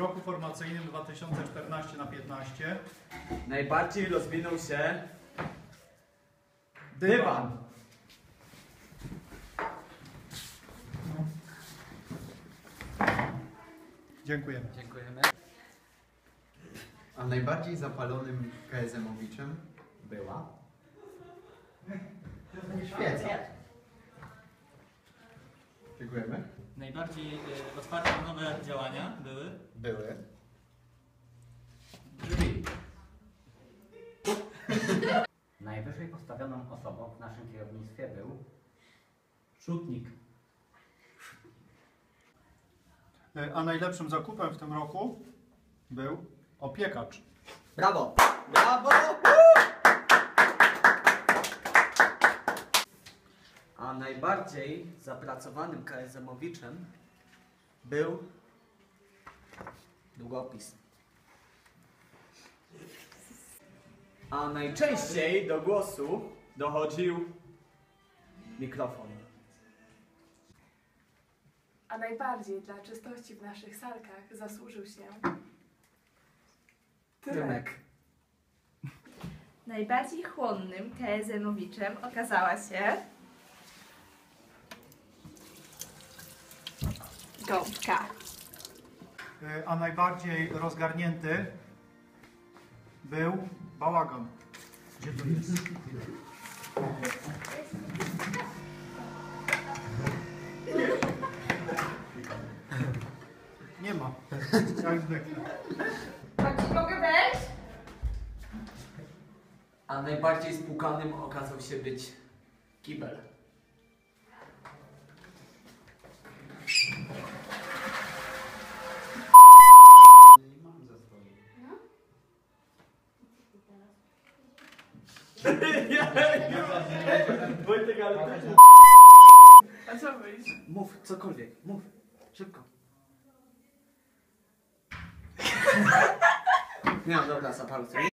roku formacyjnym 2014 na 15 Najbardziej rozwinął się dywan. Dziękujemy. Dziękujemy. A najbardziej zapalonym KSM-owiczem Była. świeca. Dziękujemy. Najbardziej y, otwarte na nowe działania były Były. Drzwi. Najwyżej postawioną osobą w naszym kierownictwie był szutnik. E, A najlepszym zakupem w tym roku był opiekacz. Brawo! Brawo! Najbardziej zapracowanym KSM-owiczem był długopis. A najczęściej do głosu dochodził mikrofon. A najbardziej dla czystości w naszych salkach zasłużył się Tymek. Najbardziej chłonnym KSM-owiczem okazała się gąbka. E, A najbardziej rozgarnięty był bałagan. Gdzie to jest? Nie ma. Jak zwykle. Mogę wejść? A najbardziej spłukanym okazał się być kibel. Wojtek, ale też... A co wyjść? Mów, cokolwiek, mów. Szybko. Nie, no dobra, zapaluj sobie.